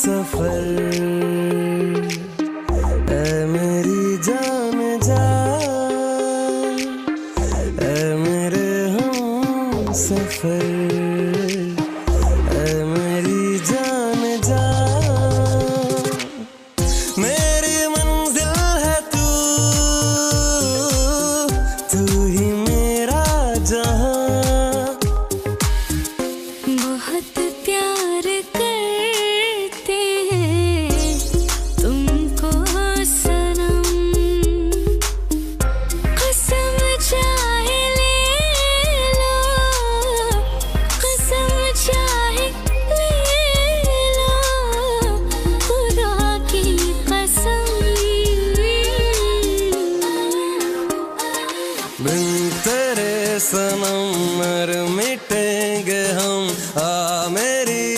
सफल ए मेरी जान जा। हम सफ़र। बिन तेरे सनम मर मिटेंगे हम। आ मेरी